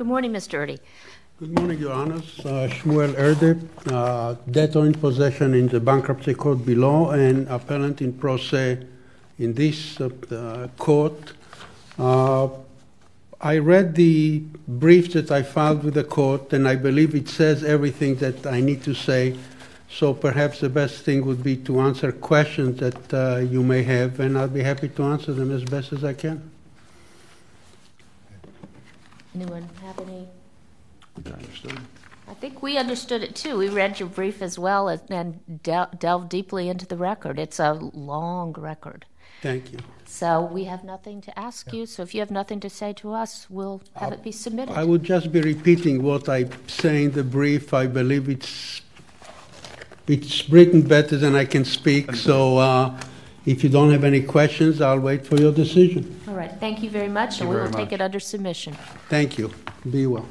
Good morning, Mr. Erde. Good morning, Your Honors. Uh, Shmuel Erde, uh, debtor in possession in the bankruptcy court below and appellant in pro se in this uh, court. Uh, I read the brief that I filed with the court, and I believe it says everything that I need to say. So perhaps the best thing would be to answer questions that uh, you may have, and I'll be happy to answer them as best as I can. Anyone have any? I understood. I think we understood it too. We read your brief as well and- and del- delved deeply into the record. It's a long record. Thank you. So we have nothing to ask you. So if you have nothing to say to us, we'll have it be submitted. I submitted. would just be repeating what I say in the brief. I believe it's it's written better than I can speak. So uh, if you don't have any questions, I'll wait for your decision. All right, thank you very much, and we will very take it under submission. Thank you. Be well.